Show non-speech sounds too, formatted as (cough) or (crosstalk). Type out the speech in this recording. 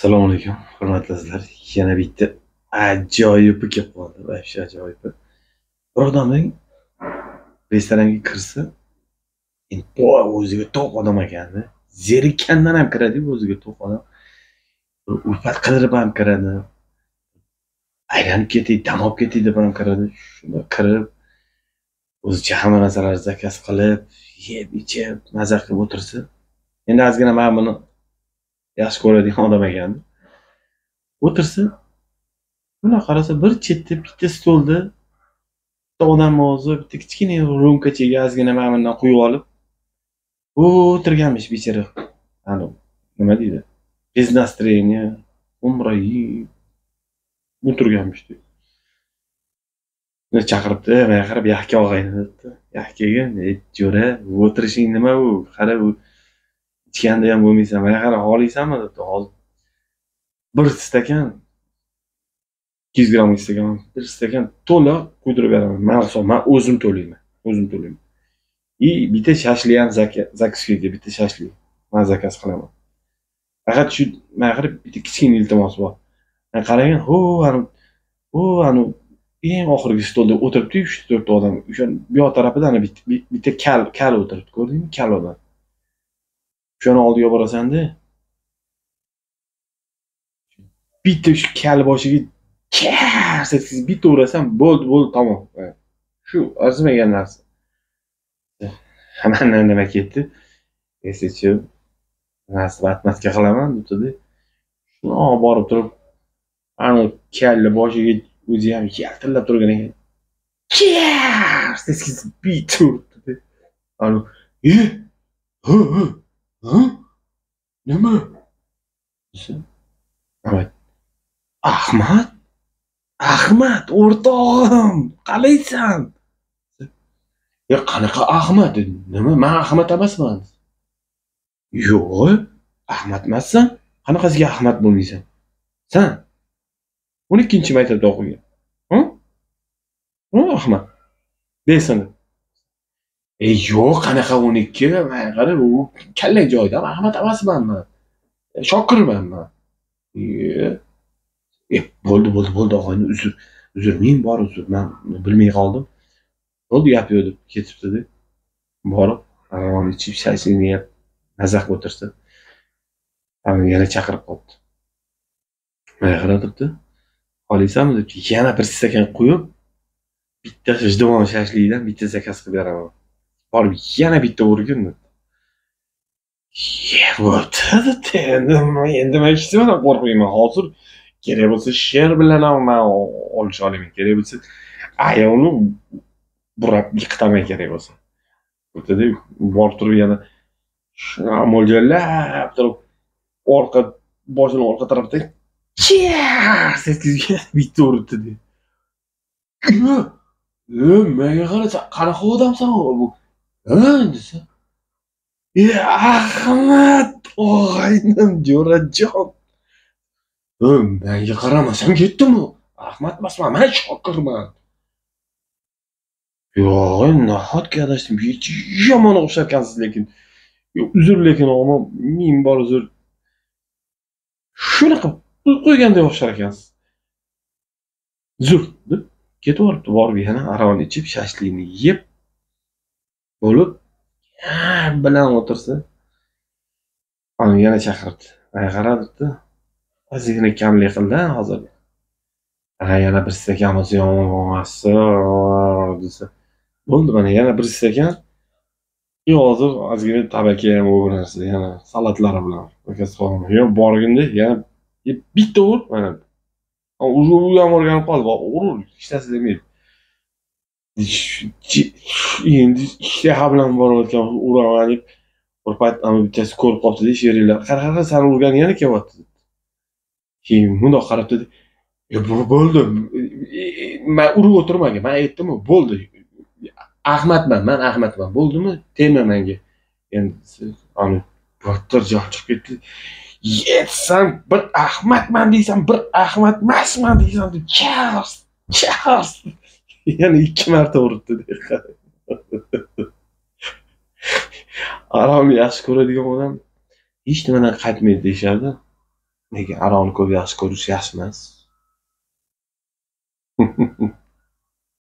Assalomu alaykum, hurmatli azizlar. Yana bitta ajoyib kelib qoldi. Вообще ajoyibi. Bir odamning restoranga kirsa, endi boy o'ziga to'q odam ekanda. Zerikkandan ham kiradi o'ziga to'q odam. Ulfat qidirib ham kiradi. Aylanib ketay, dam olib ketay deb ham kiradi. Shunda kirib, o'zicha hamma narsalarni zakaz qilib, yeb, ichib, maza qilib o'tirsa, endi ozgina man buni yaxshi ko'radigan odam ekan. O'tirsin bundoq qarasa bir chetda bitta stolda bitta odam og'zi bitta kichkina rumkachaga ozgina mana bundan quyib olib o'tirganmish bechora. Anavi nima deydi? Без настроения умрои o'tirganmish chaqiribdi manga qarab yahka og'ayni debdi yaxkaga jo'ra o'tirishing nima u qara u ichganda ham bo'lmaysan mana qara xohlaysanmi debdi hozir bir stakan ikki yuz grammlik stakan bir stakan to'la quydirib beraman. Man hisob man o'zim to'layman o'zim to'layman. И bitta shashlik ham zakaz bitta shashlik man zakaz qilaman. Faqat shu mana qarab bitta kichkina iltimos bor. Man qaragan ho anavi ho anavi eng oxirgi stolda o'tiribdiyu uchta to'rtta odam. O'sha buyoq tarafida ana bitta kal kal o'tiribdi ko'rdingmi? Kal odam. O'shani oldiga borasanda. Bitta shu kal boshiga kars etkazib bitta urasan bo'ldi bo'ldi tamom. E, shu arzimagan narsa. E, Mandan nima ketdi. Eslachi nasib atmaska qilaman debdida shuni olib borib turib ani kalla boshiga o'zi ham yaltillab turgan ekan. Kars etkazib bitta uribdida anavi nima ahmad? Ahmad o'rtog'im qalaysan? E qanaqa ahmad? Nima man ahmad emasman. Yo'q ahmad emassan. Qanaqasiga ahmad bo'lmaysan? San? O'n ikkinchi maktabda o'qigan ahmad? Deysan ey yo'q qanaqa o'n ikki man qarab u kallang joyida ahmad emasman man e, shokirman man e, e bo'ldi bo'ldi bo'ldi og'ayni uzr uzr ming bor uzr man bilmay qoldim. Bo'ldi gap yo'q deb. Ketibdida borib aravani ichib shashini yeb maza qilib o'tirsa yana chaqirib qolibdi. Mana qaradibdi xohlaysanmi deb yana bir stakan quyib bitta g'ijduvon shashlikdan bitta zakaz qilib beraman borib yana bitta urgin bo'pti endi endi man hech nimadan qo'rqmayman hozir kerak bo'lsa sher bilan ham man olisha olaman kerak bo'lsa ayolni burab yiqitaman kerak bo'lsa o'tadi borib turib yana shunaqa mo'ljallab turib orqa boshini orqa tarafdan etkizgan (laughs) bitta uribdida nimaga qara qanaqa odamsan bu. Desa e ahmad og'aynim jo'rajon manga qaramasam ketdimi ahmad emasman man shokirman yo'q nahotki adashdim yomon o'xsharkansiz lekin. Uzr lekin omi ming bor uzr shunaqa qilib qo'ygandek o'xshar ekansiz uzr deb ketaveribdi borib yana aravani ichib shashlikni yeb bo'lib bilan o'tirsa. Yana chaqiribdi. Qara debdi ozgina kamlik qildi hozir. Yana bir stakan bo'lsa yomon bo'lmasdi oh, desa. Bo'ldi mana yana bir stakan и hozir ozgina tabaka ham u narsa yana salatlari bilan yo borganda yana bitta ur mana. U ham o'rganib qoldi ur hech narsa demaydi. Endi ishtaha bilan borayotgan uraman deb bir payt bittasi ko'rib qolibdida sheriklar qara qara sani urgani yana kelyapti keyin mundoq qarab dedi bo'ldi man urib o'tirmagan man aytdimu bo'ldi ahmadman man ahmadman bo'ldimi tegma manga endi battar jon chiqib ketdi yetsam bir ahmadman deysan bir ahmad emasman deysan deb chars chars (laughs) Yani ikki marta uribdi aroni yaxshi ko'radigan odam hech nimadan qaytmaydi deyishardi lekin aroni ko'p yaxshi ko'rish yaxshi emas